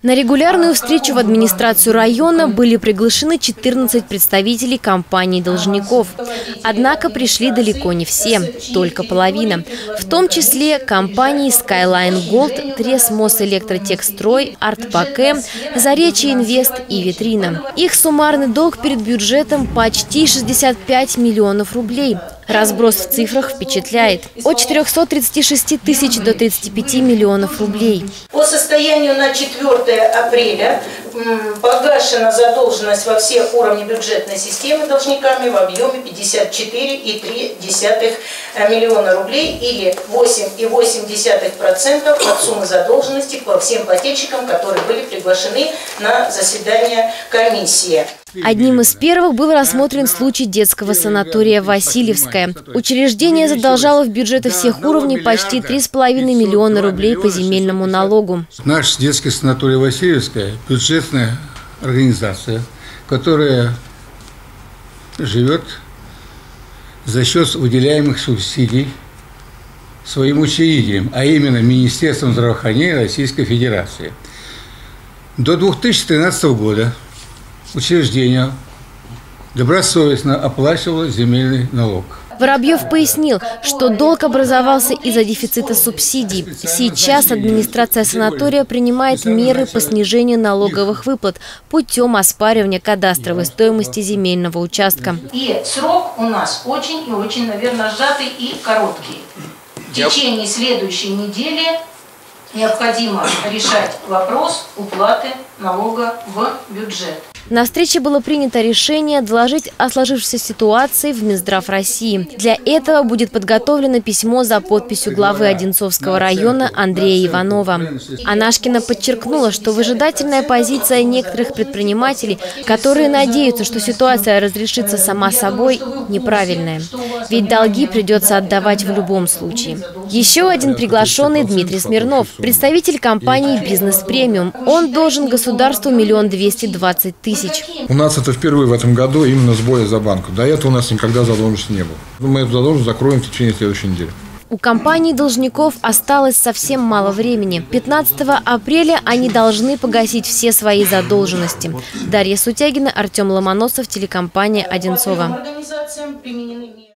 На регулярную встречу в администрацию района были приглашены 14 представителей компаний-должников. Однако пришли далеко не все, только половина. В том числе компании Skyline Gold, Трес Мосэлектротекстрой, Артпаке, Заречье Инвест и Витрина. Их суммарный долг перед бюджетом почти 65 миллионов рублей. Разброс в цифрах впечатляет. От 436 тысяч до 35 миллионов рублей. По состоянию на 4 апреля погашена задолженность во всех уровнях бюджетной системы должниками в объеме 54,3 миллиона рублей или 8,8% от суммы задолженности по всем плательщикам, которые были приглашены на заседание комиссии. Одним из первых был рассмотрен случай детского санатория «Васильевская». Учреждение задолжало в бюджеты всех уровней почти 3,5 миллиона рублей по земельному налогу. Наш детский санаторий «Васильевская» – бюджетная организация, которая живет за счет выделяемых субсидий своим учредителям, а именно Министерством здравоохранения Российской Федерации. До 2013 года учреждение добросовестно оплачивало земельный налог. Воробьев пояснил, что долг образовался из-за дефицита субсидий. Сейчас администрация санатория принимает меры по снижению налоговых выплат путем оспаривания кадастровой стоимости земельного участка. И срок у нас очень и очень, наверное, сжатый и короткий. В течение следующей недели необходимо решать вопрос уплаты налога в бюджет. На встрече было принято решение доложить о сложившейся ситуации в Минздрав России. Для этого будет подготовлено письмо за подписью главы Одинцовского района Андрея Иванова. Анашкина подчеркнула, что выжидательная позиция некоторых предпринимателей, которые надеются, что ситуация разрешится сама собой, неправильная. Ведь долги придется отдавать в любом случае. Еще один приглашенный Дмитрий Смирнов, представитель компании «Бизнес Премиум». Он должен государству миллион двести двадцать тысяч. У нас это впервые в этом году именно сбоя за банку. До этого у нас никогда задолженности не было. Мы эту задолженность закроем в течение следующей недели. У компаний должников осталось совсем мало времени. 15 апреля они должны погасить все свои задолженности. Дарья Сутягина, Артем Ломоносов, телекомпания «Одинцова».